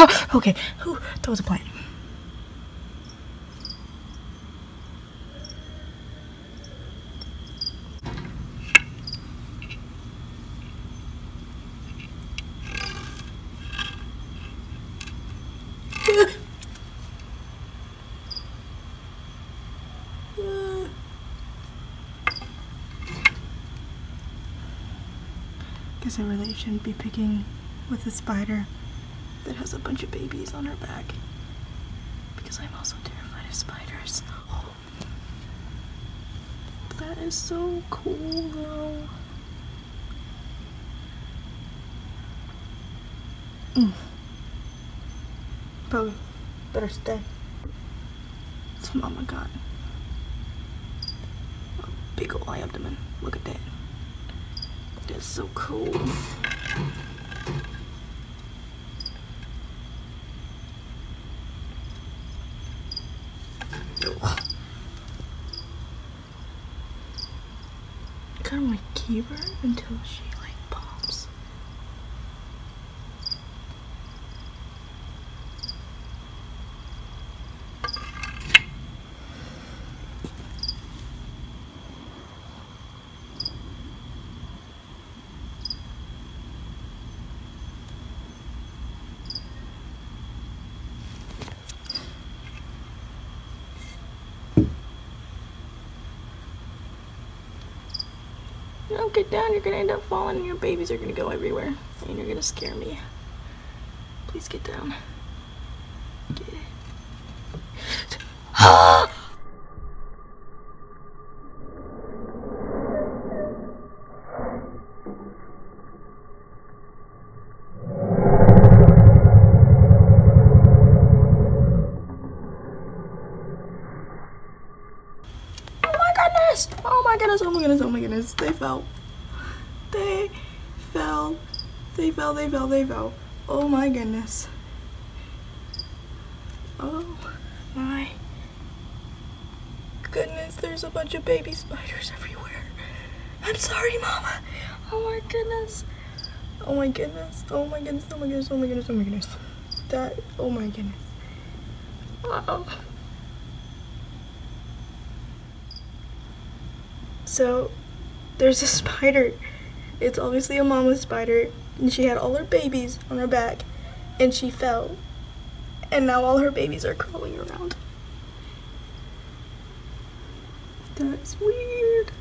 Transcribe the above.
Oh, okay, Ooh, that was a plant. Guess I really shouldn't be picking with a spider that has a bunch of babies on her back. Because I'm also terrified of spiders. That is so cool though. Mm. Probably better stay. It's mama got a big ol' abdomen. Look at that. That's so cool. Kind of like keep her until she Don't get down, you're gonna end up falling and your babies are gonna go everywhere. And you're gonna scare me. Please get down. Get it. Ah! Oh my goodness! Oh my goodness, oh my goodness, oh my goodness. They fell. They fell. They fell, they fell, they fell. Oh my goodness. Oh my goodness, there's a bunch of baby spiders everywhere. I'm sorry, Mama. Oh my goodness. Oh my goodness. Oh my goodness. Oh my goodness. Oh my goodness. Oh my goodness. That. Oh my goodness. Wow. So, there's a spider. It's obviously a mama spider, and she had all her babies on her back, and she fell. And now all her babies are crawling around. That's weird.